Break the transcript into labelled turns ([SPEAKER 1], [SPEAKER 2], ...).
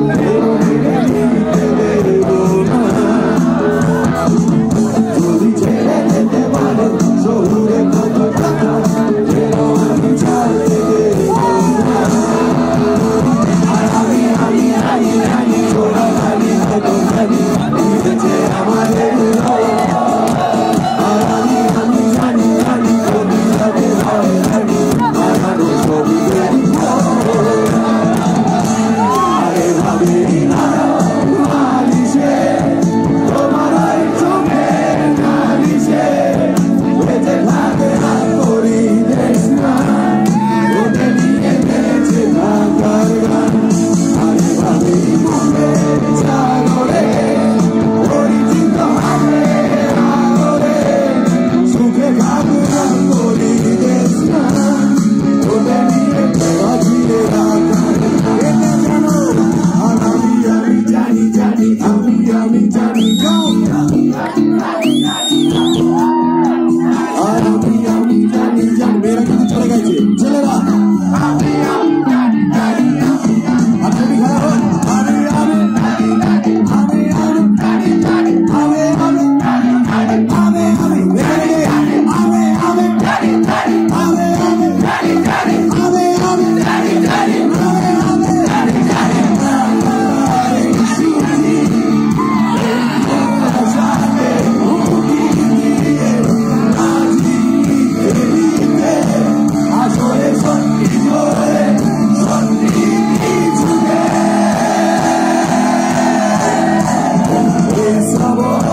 [SPEAKER 1] You. 在你高 me sabor.